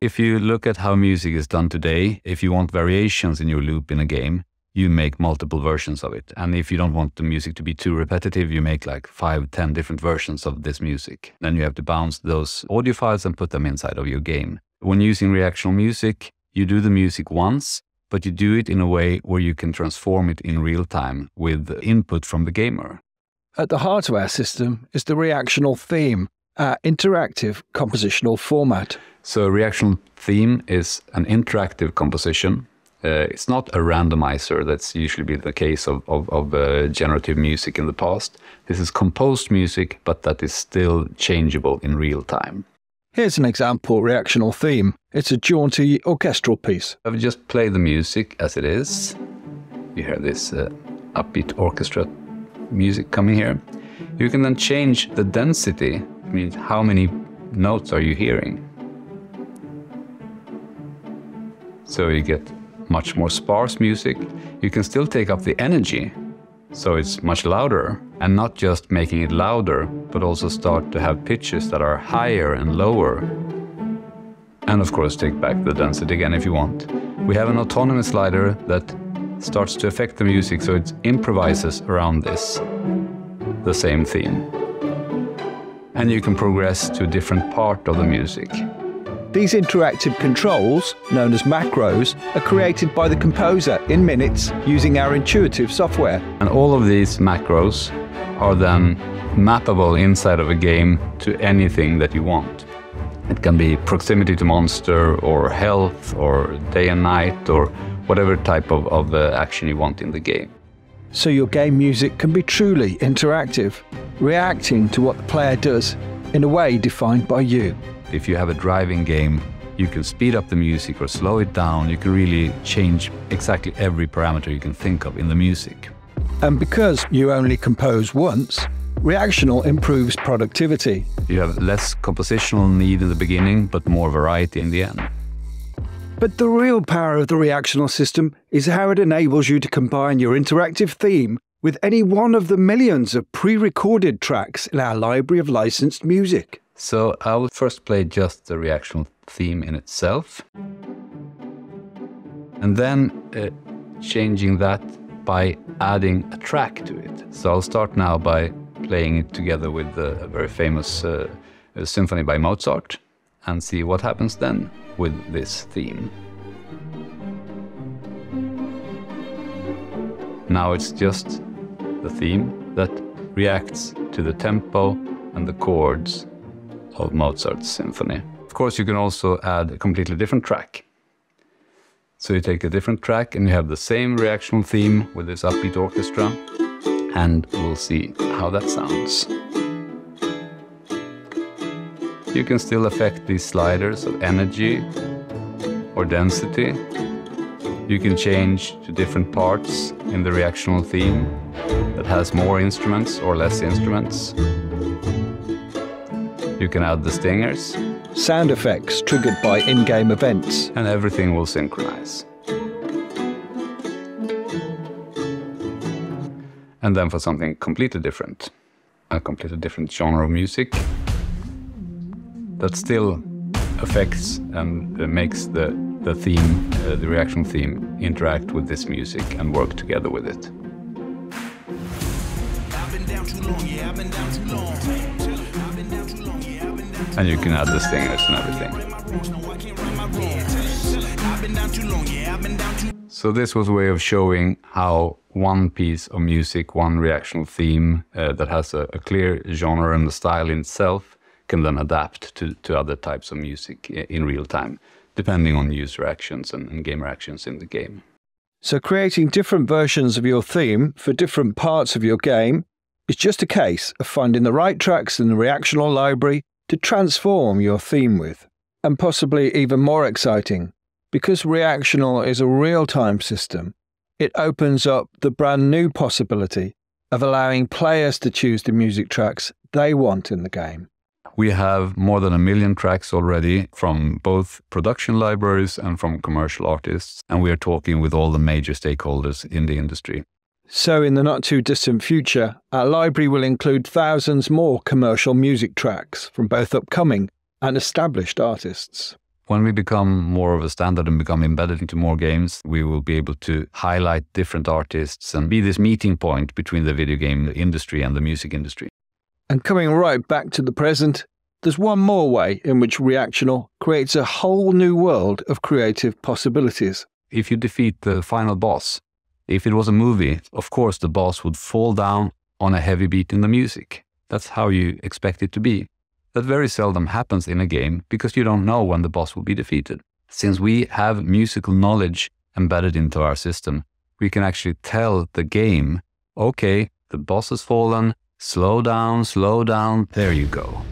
If you look at how music is done today, if you want variations in your loop in a game, you make multiple versions of it. And if you don't want the music to be too repetitive, you make like five, ten different versions of this music. Then you have to bounce those audio files and put them inside of your game. When using reactional music, you do the music once, but you do it in a way where you can transform it in real time with input from the gamer. At the heart of our system is the reactional theme, our interactive compositional format. So, a reactional theme is an interactive composition uh, it's not a randomizer that's usually been the case of, of, of uh, generative music in the past. This is composed music, but that is still changeable in real time. Here's an example reactional theme. It's a jaunty orchestral piece. I've just played the music as it is. You hear this uh, upbeat orchestra music coming here. You can then change the density. I mean, how many notes are you hearing? So you get much more sparse music, you can still take up the energy. So it's much louder, and not just making it louder, but also start to have pitches that are higher and lower. And of course, take back the density again if you want. We have an autonomous slider that starts to affect the music, so it improvises around this, the same theme. And you can progress to a different part of the music. These interactive controls, known as macros, are created by the composer in minutes using our intuitive software. And all of these macros are then mappable inside of a game to anything that you want. It can be proximity to monster or health or day and night or whatever type of, of uh, action you want in the game. So your game music can be truly interactive, reacting to what the player does in a way defined by you. If you have a driving game, you can speed up the music or slow it down. You can really change exactly every parameter you can think of in the music. And because you only compose once, Reactional improves productivity. You have less compositional need in the beginning, but more variety in the end. But the real power of the reactional system is how it enables you to combine your interactive theme with any one of the millions of pre recorded tracks in our library of licensed music. So I will first play just the reactional theme in itself. And then uh, changing that by adding a track to it. So I'll start now by playing it together with a very famous uh, symphony by Mozart and see what happens then with this theme. Now it's just the theme that reacts to the tempo and the chords of Mozart's symphony. Of course, you can also add a completely different track. So you take a different track and you have the same reactional theme with this upbeat orchestra, and we'll see how that sounds. You can still affect these sliders of energy or density. You can change to different parts in the reactional theme that has more instruments or less instruments. You can add the stingers. Sound effects triggered by in-game events. And everything will synchronize. And then for something completely different, a completely different genre of music that still affects and makes the, the theme, uh, the reaction theme, interact with this music and work together with it. And you can add the stingers and everything. So this was a way of showing how one piece of music, one reactional theme uh, that has a, a, clear genre and a style in itself can then adapt to, to other types of music in real time, depending on user actions and, and gamer actions in the game. So creating different versions of your theme for different parts of your game is just a case of finding the right tracks in the reactional library to transform your theme with. And possibly even more exciting, because Reactional is a real time system, it opens up the brand new possibility of allowing players to choose the music tracks they want in the game. We have more than a million tracks already from both production libraries and from commercial artists, and we are talking with all the major stakeholders in the industry. So, in the not too distant future, our library will include thousands more commercial music tracks from both upcoming and established artists. When we become more of a standard and become embedded into more games, we will be able to highlight different artists and be this meeting point between the video game industry and the music industry. And coming right back to the present, there's one more way in which Reactional creates a whole new world of creative possibilities. If you defeat the final boss, if it was a movie, of course the boss would fall down on a heavy beat in the music. That's how you expect it to be. That very seldom happens in a game because you don't know when the boss will be defeated. Since we have musical knowledge embedded into our system, we can actually tell the game, okay, the boss has fallen, slow down, slow down, there you go.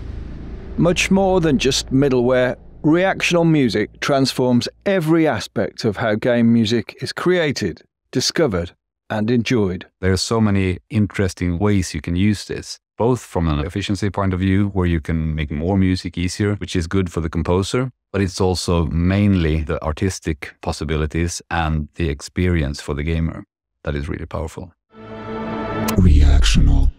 Much more than just middleware, reactional music transforms every aspect of how game music is created, discovered, and enjoyed. There are so many interesting ways you can use this, both from an efficiency point of view, where you can make more music easier, which is good for the composer, but it's also mainly the artistic possibilities and the experience for the gamer that is really powerful. Reactional.